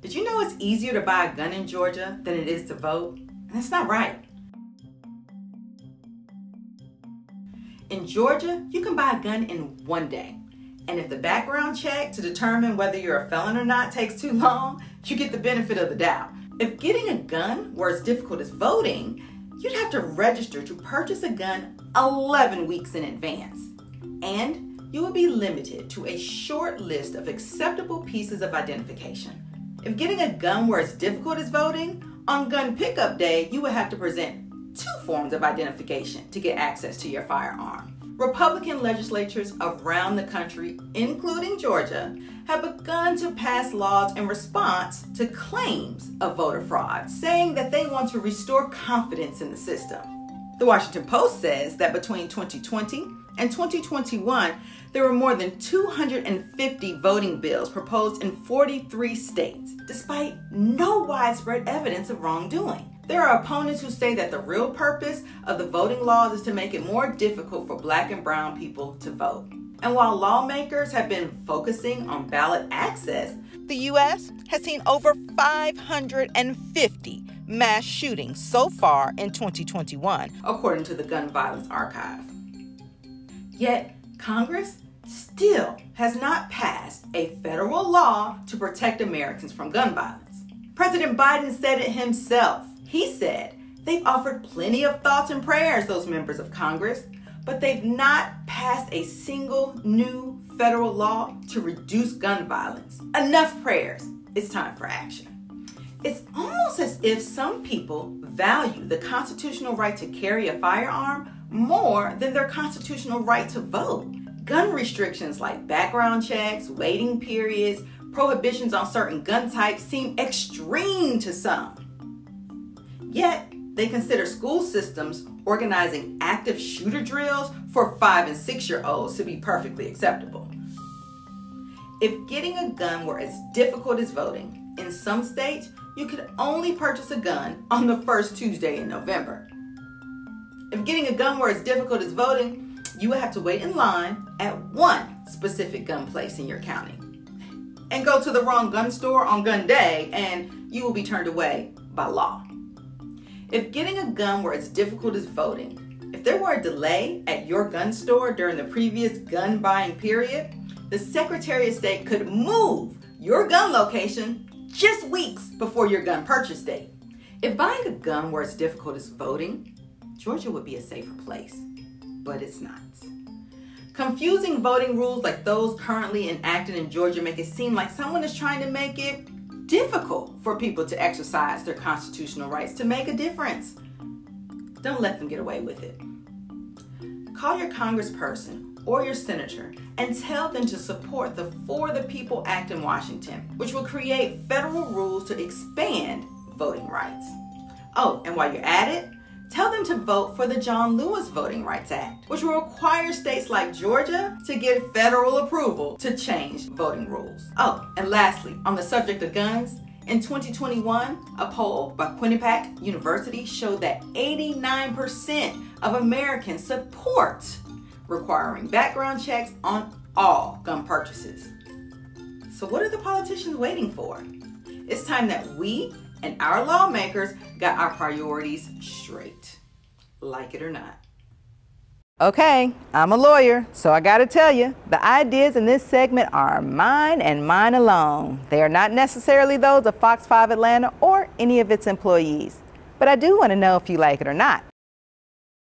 Did you know it's easier to buy a gun in Georgia than it is to vote? And that's not right. In Georgia, you can buy a gun in one day. And if the background check to determine whether you're a felon or not takes too long, you get the benefit of the doubt. If getting a gun were as difficult as voting, you'd have to register to purchase a gun 11 weeks in advance. And you would be limited to a short list of acceptable pieces of identification. If getting a gun were as difficult as voting, on gun pickup day, you would have to present two forms of identification to get access to your firearm. Republican legislatures around the country, including Georgia, have begun to pass laws in response to claims of voter fraud, saying that they want to restore confidence in the system. The Washington Post says that between 2020 and 2021, there were more than 250 voting bills proposed in 43 states, despite no widespread evidence of wrongdoing. There are opponents who say that the real purpose of the voting laws is to make it more difficult for black and brown people to vote. And while lawmakers have been focusing on ballot access, the U.S. has seen over 550 mass shootings so far in 2021, according to the Gun Violence Archive. Yet, Congress still has not passed a federal law to protect Americans from gun violence. President Biden said it himself he said they've offered plenty of thoughts and prayers, those members of Congress, but they've not passed a single new federal law to reduce gun violence. Enough prayers. It's time for action. It's almost as if some people value the constitutional right to carry a firearm more than their constitutional right to vote. Gun restrictions like background checks, waiting periods, prohibitions on certain gun types seem extreme to some. Yet, they consider school systems organizing active shooter drills for five and six year olds to be perfectly acceptable. If getting a gun were as difficult as voting, in some states, you could only purchase a gun on the first Tuesday in November. If getting a gun were as difficult as voting, you would have to wait in line at one specific gun place in your county. And go to the wrong gun store on gun day, and you will be turned away by law. If getting a gun were as difficult as voting, if there were a delay at your gun store during the previous gun buying period, the Secretary of State could move your gun location just weeks before your gun purchase date. If buying a gun were as difficult as voting, Georgia would be a safer place, but it's not. Confusing voting rules like those currently enacted in Georgia make it seem like someone is trying to make it difficult for people to exercise their constitutional rights to make a difference. Don't let them get away with it. Call your congressperson or your senator and tell them to support the For the People Act in Washington, which will create federal rules to expand voting rights. Oh, and while you're at it, tell them to vote for the John Lewis Voting Rights Act, which will require states like Georgia to get federal approval to change voting rules. Oh, and lastly, on the subject of guns, in 2021, a poll by Quinnipiac University showed that 89% of Americans support requiring background checks on all gun purchases. So, what are the politicians waiting for? It's time that we and our lawmakers got our priorities straight, like it or not. Okay, I'm a lawyer, so I gotta tell you, the ideas in this segment are mine and mine alone. They are not necessarily those of Fox 5 Atlanta or any of its employees. But I do wanna know if you like it or not.